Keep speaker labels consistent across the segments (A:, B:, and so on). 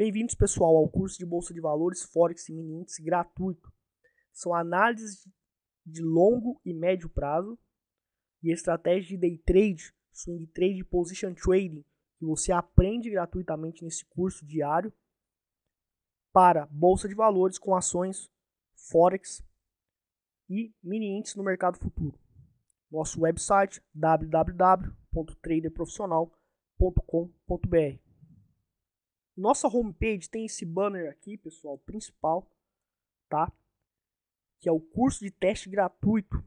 A: Bem-vindos, pessoal, ao curso de Bolsa de Valores, Forex e Mini Índice gratuito. São análises de longo e médio prazo e estratégias de day trade, swing trade e position trading que você aprende gratuitamente nesse curso diário para Bolsa de Valores com ações Forex e mini índices no mercado futuro. Nosso website www.traderprofissional.com.br. Nossa homepage tem esse banner aqui, pessoal, principal, tá? Que é o curso de teste gratuito.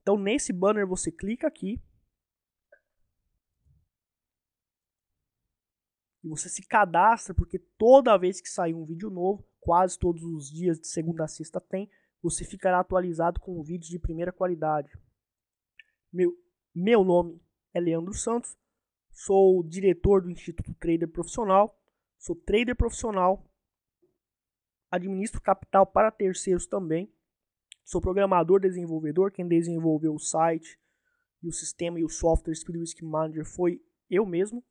A: Então, nesse banner você clica aqui e você se cadastra, porque toda vez que sair um vídeo novo, quase todos os dias de segunda a sexta tem, você ficará atualizado com vídeos de primeira qualidade. Meu, meu nome é Leandro Santos, sou diretor do Instituto Trader Profissional, sou trader profissional, administro capital para terceiros também, sou programador desenvolvedor, quem desenvolveu o site e o sistema e o software Speed Risk Manager foi eu mesmo,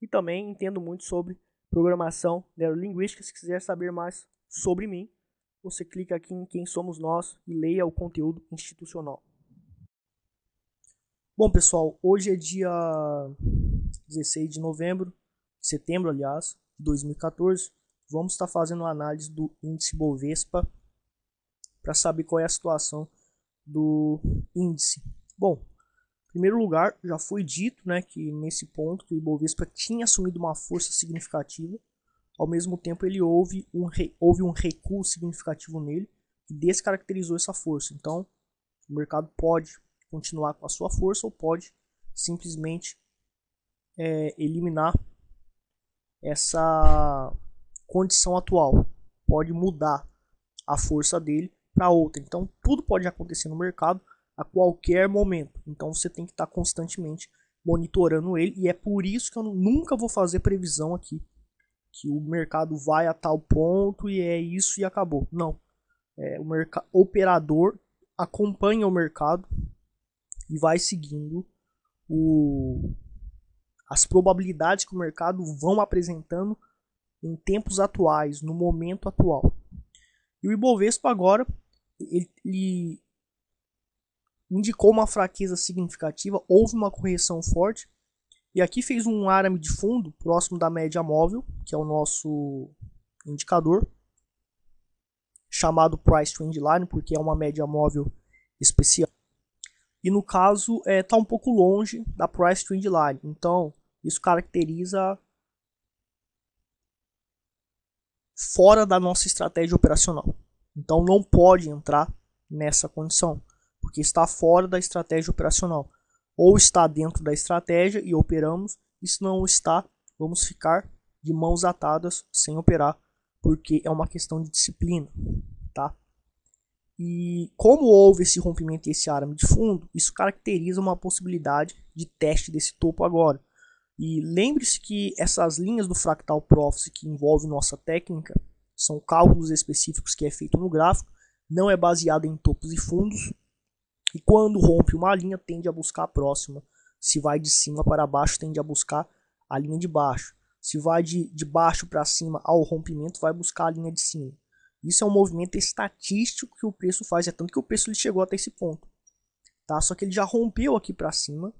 A: e também entendo muito sobre programação neurolinguística, se quiser saber mais sobre mim, você clica aqui em Quem Somos Nós e leia o conteúdo institucional. Bom, pessoal, hoje é dia 16 de novembro, setembro, aliás, de 2014. Vamos estar fazendo uma análise do índice Bovespa para saber qual é a situação do índice. Bom, em primeiro lugar, já foi dito né, que nesse ponto o Ibovespa tinha assumido uma força significativa ao mesmo tempo ele houve um, re, houve um recuo significativo nele que descaracterizou essa força. Então, o mercado pode continuar com a sua força ou pode simplesmente é, eliminar essa condição atual. Pode mudar a força dele para outra. Então, tudo pode acontecer no mercado a qualquer momento. Então, você tem que estar constantemente monitorando ele. E é por isso que eu nunca vou fazer previsão aqui que o mercado vai a tal ponto e é isso e acabou. Não. É, o operador acompanha o mercado e vai seguindo o, as probabilidades que o mercado vão apresentando em tempos atuais, no momento atual. E o Ibovespa agora ele, ele indicou uma fraqueza significativa, houve uma correção forte e aqui fez um arame de fundo próximo da média móvel, que é o nosso indicador, chamado Price Trend Line, porque é uma média móvel especial. E no caso, está é, tá um pouco longe da Price Trend Line. Então, isso caracteriza fora da nossa estratégia operacional. Então, não pode entrar nessa condição, porque está fora da estratégia operacional ou está dentro da estratégia e operamos, e se não está, vamos ficar de mãos atadas sem operar, porque é uma questão de disciplina, tá? E como houve esse rompimento e esse arame de fundo, isso caracteriza uma possibilidade de teste desse topo agora. E lembre-se que essas linhas do fractal prophecy que envolve nossa técnica são cálculos específicos que é feito no gráfico, não é baseado em topos e fundos, e quando rompe uma linha, tende a buscar a próxima. Se vai de cima para baixo, tende a buscar a linha de baixo. Se vai de, de baixo para cima ao rompimento, vai buscar a linha de cima. Isso é um movimento estatístico que o preço faz, é tanto que o preço ele chegou até esse ponto. Tá? Só que ele já rompeu aqui para cima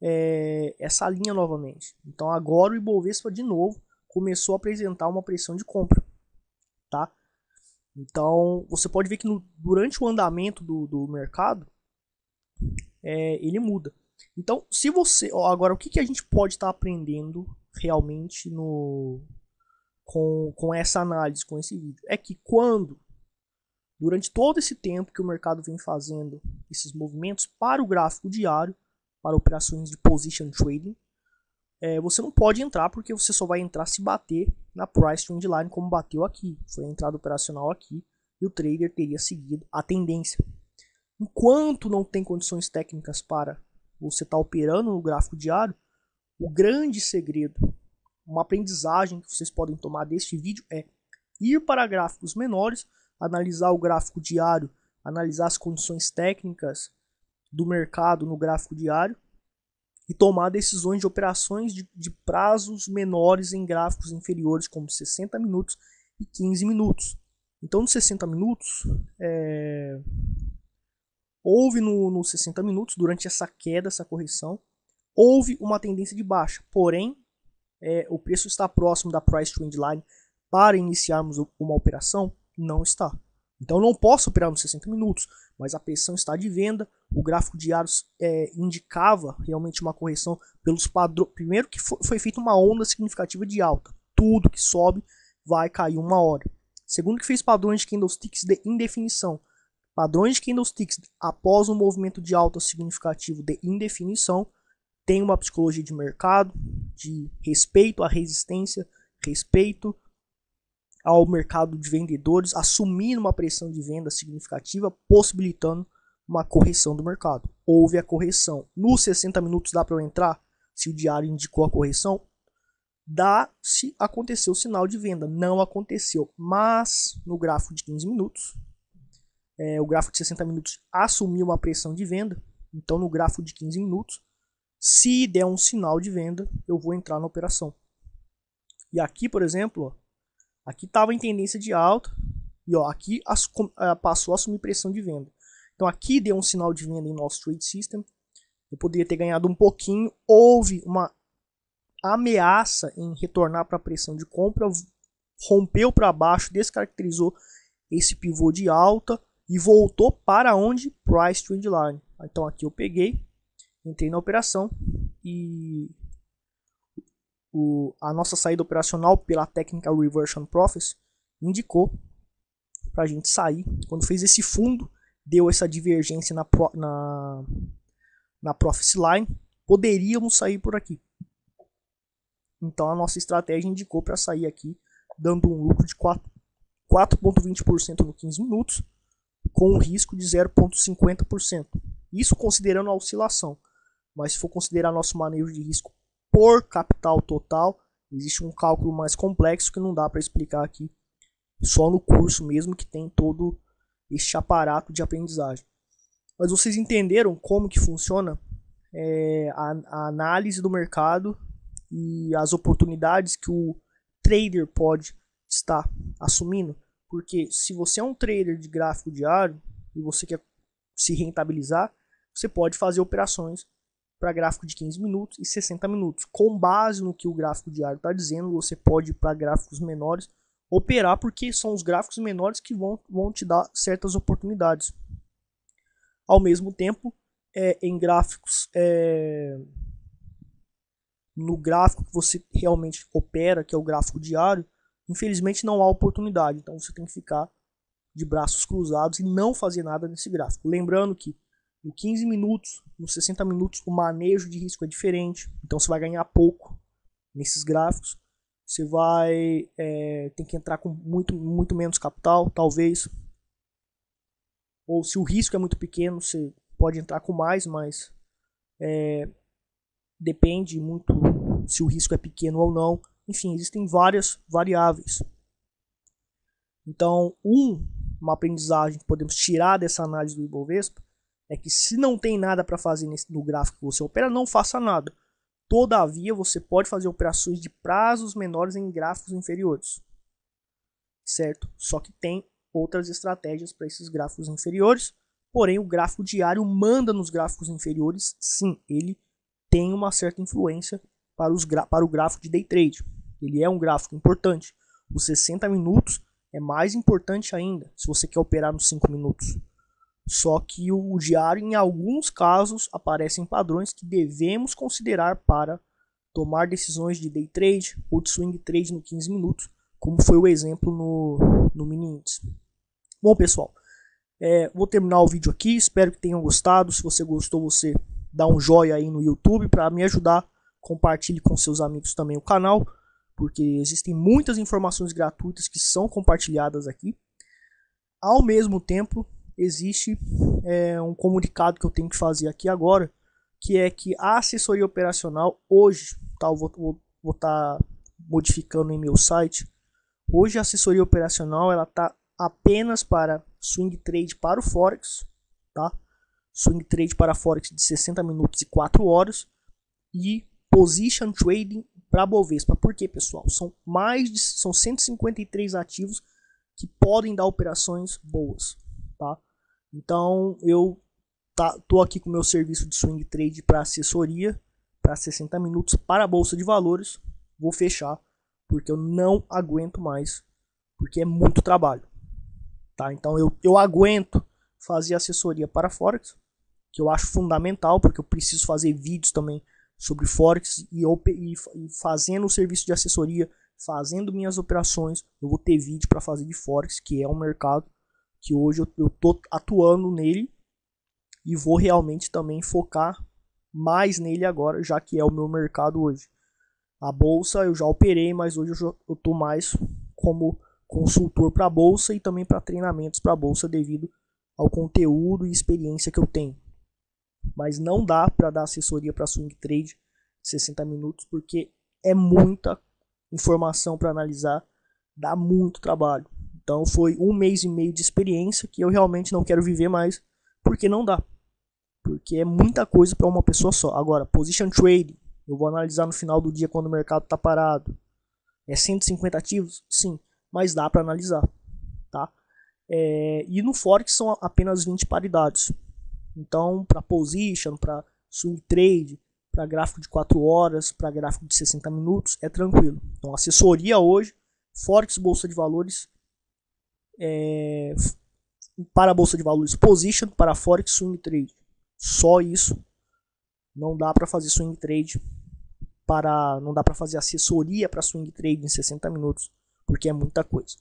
A: é, essa linha novamente. Então agora o Ibovespa de novo começou a apresentar uma pressão de compra. Tá? Então, você pode ver que no, durante o andamento do, do mercado, é, ele muda. Então, se você. Ó, agora, o que, que a gente pode estar tá aprendendo realmente no, com, com essa análise, com esse vídeo? É que quando, durante todo esse tempo que o mercado vem fazendo esses movimentos para o gráfico diário, para operações de position trading, é, você não pode entrar porque você só vai entrar se bater na price trend line como bateu aqui. Foi a entrada operacional aqui e o trader teria seguido a tendência. Enquanto não tem condições técnicas para você estar tá operando no gráfico diário, o grande segredo, uma aprendizagem que vocês podem tomar deste vídeo é ir para gráficos menores, analisar o gráfico diário, analisar as condições técnicas do mercado no gráfico diário e tomar decisões de operações de, de prazos menores em gráficos inferiores, como 60 minutos e 15 minutos. Então, nos 60 minutos, é... houve no, nos 60 minutos, durante essa queda, essa correção, houve uma tendência de baixa. Porém, é, o preço está próximo da price trend line para iniciarmos uma operação? Não está. Então não posso operar nos 60 minutos, mas a pressão está de venda. O gráfico diário é, indicava realmente uma correção pelos padrões. Primeiro que foi, foi feita uma onda significativa de alta. Tudo que sobe vai cair uma hora. Segundo que fez padrões de candlesticks de indefinição. Padrões de candlesticks após um movimento de alta significativo de indefinição tem uma psicologia de mercado, de respeito à resistência, respeito ao mercado de vendedores, assumir uma pressão de venda significativa, possibilitando uma correção do mercado. Houve a correção. Nos 60 minutos dá para eu entrar? Se o diário indicou a correção, dá se aconteceu o sinal de venda. Não aconteceu. Mas no gráfico de 15 minutos, é, o gráfico de 60 minutos assumiu uma pressão de venda. Então no gráfico de 15 minutos, se der um sinal de venda, eu vou entrar na operação. E aqui, por exemplo, Aqui estava em tendência de alta e ó, aqui as, uh, passou a assumir pressão de venda. Então aqui deu um sinal de venda em nosso trade system. Eu poderia ter ganhado um pouquinho. Houve uma ameaça em retornar para a pressão de compra, rompeu para baixo, descaracterizou esse pivô de alta e voltou para onde? Price Trend Line. Então aqui eu peguei, entrei na operação e o, a nossa saída operacional pela técnica Reversion Process indicou para a gente sair. Quando fez esse fundo, deu essa divergência na, na, na Profit Line, poderíamos sair por aqui. Então a nossa estratégia indicou para sair aqui, dando um lucro de 4,20% no 15 minutos, com um risco de 0,50%. Isso considerando a oscilação. Mas se for considerar nosso manejo de risco por capital total, existe um cálculo mais complexo que não dá para explicar aqui só no curso mesmo que tem todo este aparato de aprendizagem. Mas vocês entenderam como que funciona é, a, a análise do mercado e as oportunidades que o trader pode estar assumindo? Porque se você é um trader de gráfico diário e você quer se rentabilizar, você pode fazer operações para gráfico de 15 minutos e 60 minutos. Com base no que o gráfico diário está dizendo, você pode ir para gráficos menores operar, porque são os gráficos menores que vão, vão te dar certas oportunidades. Ao mesmo tempo, é, em gráficos, é, no gráfico que você realmente opera, que é o gráfico diário, infelizmente não há oportunidade. Então você tem que ficar de braços cruzados e não fazer nada nesse gráfico. Lembrando que no 15 minutos, nos 60 minutos, o manejo de risco é diferente. Então você vai ganhar pouco nesses gráficos. Você vai é, ter que entrar com muito, muito menos capital, talvez. Ou se o risco é muito pequeno, você pode entrar com mais, mas é, depende muito se o risco é pequeno ou não. Enfim, existem várias variáveis. Então, um, uma aprendizagem que podemos tirar dessa análise do Ibovespa é que se não tem nada para fazer nesse, no gráfico que você opera, não faça nada. Todavia, você pode fazer operações de prazos menores em gráficos inferiores. Certo? Só que tem outras estratégias para esses gráficos inferiores. Porém, o gráfico diário manda nos gráficos inferiores. Sim, ele tem uma certa influência para, os para o gráfico de day trade. Ele é um gráfico importante. Os 60 minutos é mais importante ainda se você quer operar nos 5 minutos. Só que o diário, em alguns casos, aparecem padrões que devemos considerar para tomar decisões de day trade ou de swing trade no 15 minutos, como foi o exemplo no, no mini índice. Bom, pessoal, é, vou terminar o vídeo aqui. Espero que tenham gostado. Se você gostou, você dá um joinha aí no YouTube para me ajudar. Compartilhe com seus amigos também o canal, porque existem muitas informações gratuitas que são compartilhadas aqui. Ao mesmo tempo, existe é, um comunicado que eu tenho que fazer aqui agora, que é que a assessoria operacional hoje, tá, eu vou estar tá modificando em meu site, hoje a assessoria operacional ela tá apenas para swing trade para o forex, tá? Swing trade para forex de 60 minutos e 4 horas e position trading para Bovespa. Por quê, pessoal? São mais de são 153 ativos que podem dar operações boas? Então, eu tá, tô aqui com o meu serviço de swing trade para assessoria para 60 minutos para a bolsa de valores. Vou fechar porque eu não aguento mais, porque é muito trabalho. Tá? Então eu, eu aguento fazer assessoria para Forex, que eu acho fundamental, porque eu preciso fazer vídeos também sobre Forex e, e, e fazendo o serviço de assessoria, fazendo minhas operações, eu vou ter vídeo para fazer de Forex, que é um mercado que hoje eu, estou atuando nele e vou realmente também focar mais nele agora, já que é o meu mercado hoje. A bolsa eu já operei, mas hoje eu estou mais como consultor para bolsa e também para treinamentos para bolsa devido ao conteúdo e experiência que eu tenho. Mas não dá para dar assessoria para swing trade de 60 minutos porque é muita informação para analisar, dá muito trabalho. Então foi um mês e meio de experiência que eu realmente não quero viver mais porque não dá. Porque é muita coisa para uma pessoa só. Agora, position trade, eu vou analisar no final do dia quando o mercado está parado. É 150 ativos? Sim, mas dá para analisar, tá? É, e no Forex são apenas 20 paridades. Então, para position, para swing trade, para gráfico de 4 horas, para gráfico de 60 minutos, é tranquilo. Então, assessoria hoje, Forex Bolsa de Valores, é, para a Bolsa de Valores, position, para Forex Swing Trade. Só isso. Não dá para fazer swing trade para não dá para fazer assessoria para swing trade em 60 minutos, porque é muita coisa.